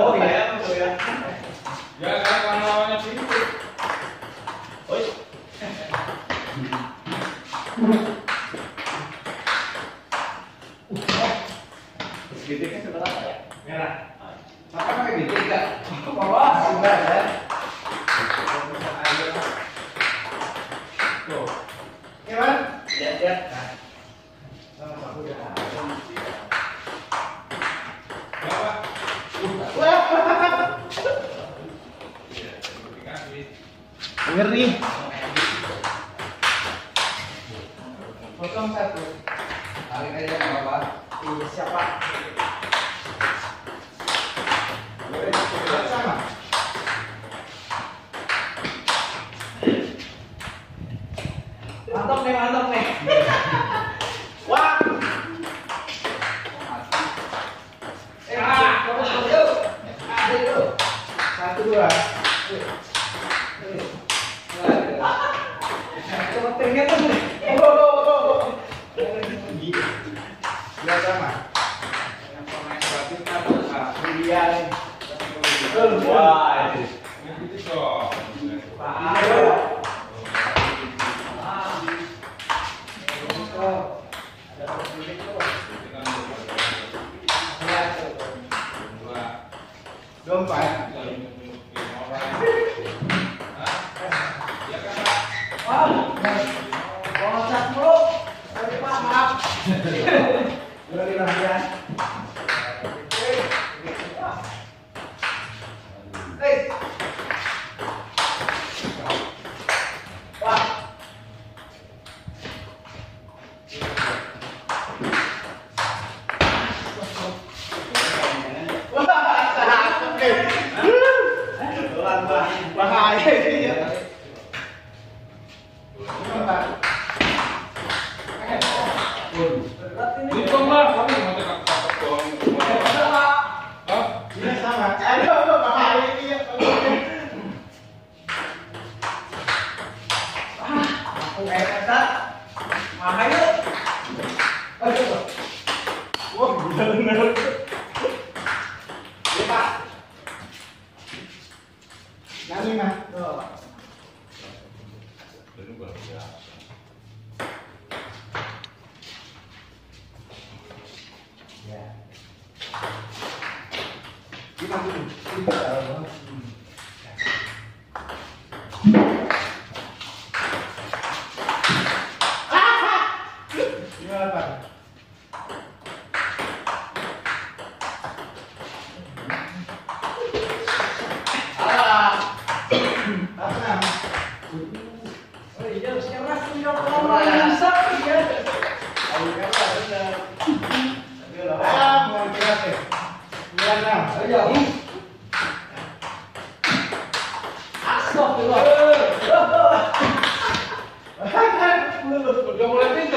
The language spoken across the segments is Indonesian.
Oh iya. Ya ya, karena कर रही है। sama aduh bapak hari ini ya ah aku enak tak mahal yuk ya? aduh. Oh, Wah gila bener Obrigado. Udah mulai? Ya?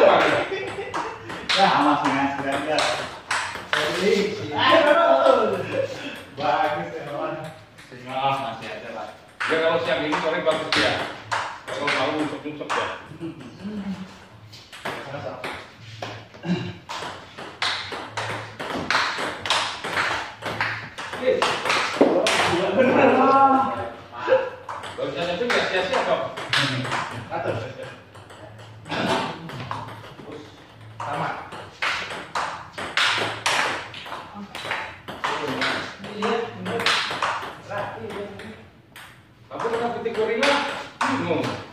Bagus masih ada lah. Kalau siang ini sore bagus ya. Kalau mau nusuk-nusuk ya. ¿A poco no.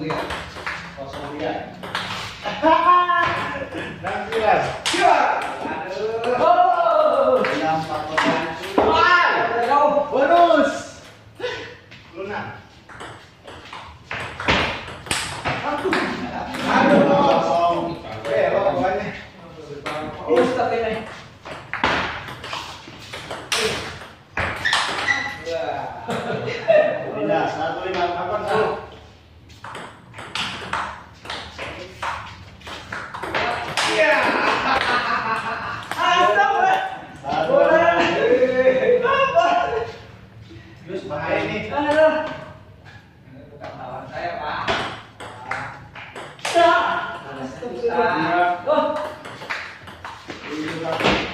Kosong tiga. Enam belas. Enam empat belas. Bonus. Aduh, kosong. Eh? Lima, satu lima, kapan satu? Salamat. Salamat. Salamat. Salamat.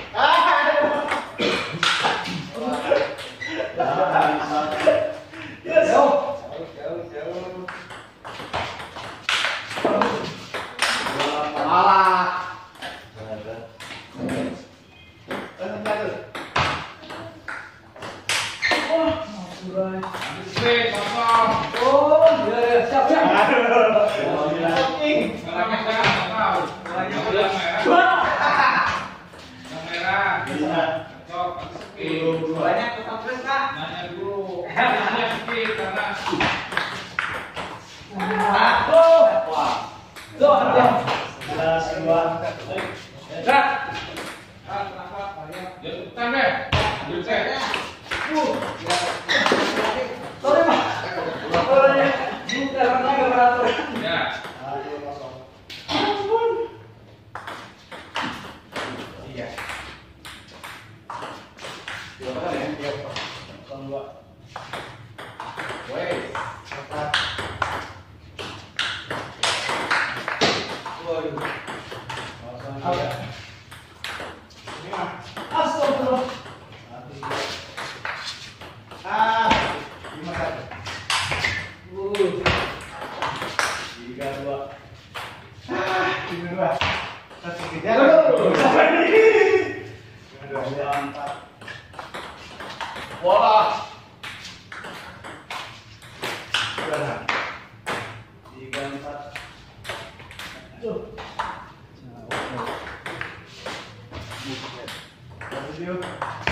Gil.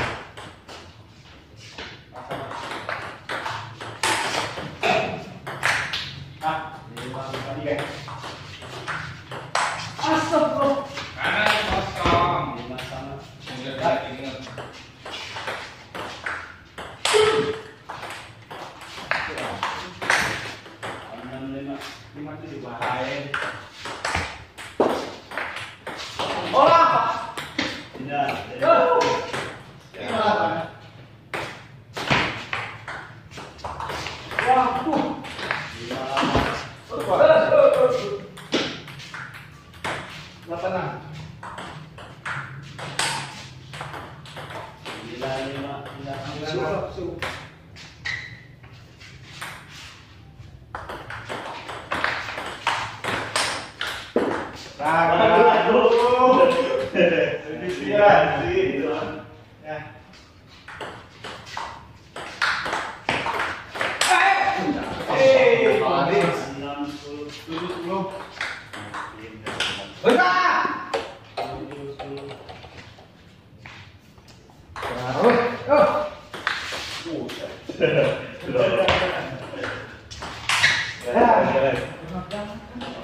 Sagrado! Desgraceiro! Yeah.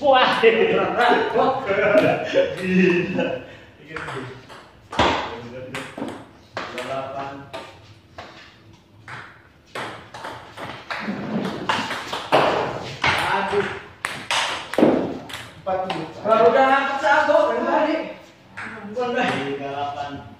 Wah, gila. Baru udah satu, berapa nih? Bukan, Delapan.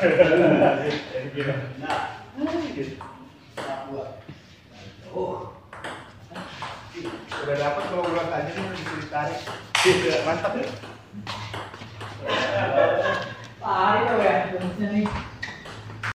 なあ。